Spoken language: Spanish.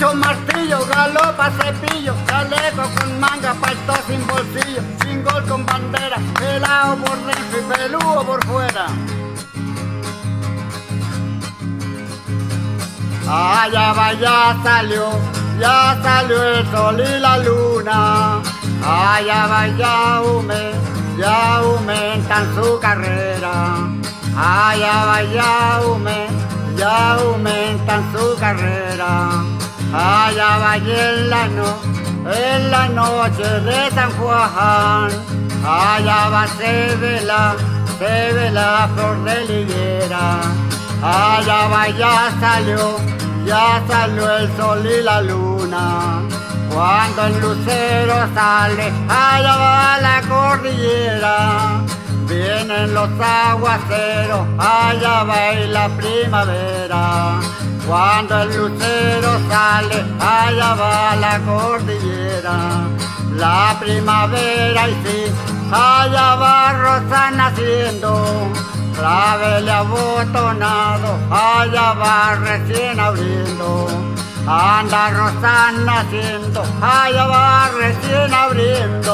macho martillo, galopa cepillo, chaleco con manga, palto sin bolsillo, sin gol con bandera, helado por dentro y peludo por fuera. Allá va, ya salió, ya salió el sol y la luna. Allá va, ya hume, ya aumentan su carrera. Allá va, ya hume, ya aumentan su carrera. Allá en la, no, en la noche de San Juan. Allá va, se ve la, se ve la flor de liguera. Allá va, ya salió, ya salió el sol y la luna. Cuando el lucero sale, allá va la cordillera. Vienen los aguaceros, allá va la primavera. Cuando el lucero sale, allá va la cordillera. La primavera y sí, allá va rosa naciendo. Clavel abotonado, allá va recién abriendo. Anda Rosa naciendo, allá va recién abriendo.